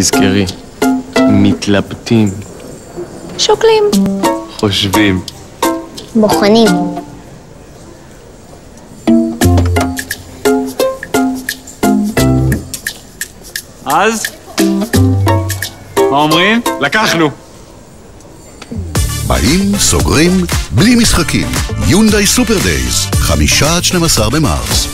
תזכרי, מתלבטים, שוקלים. חושבים. בוחנים. אז? מה אומרים? לקחנו! באים, סוגרים, בלי משחקים. יונדאי סופר דייז, חמישה עד 12 במרס.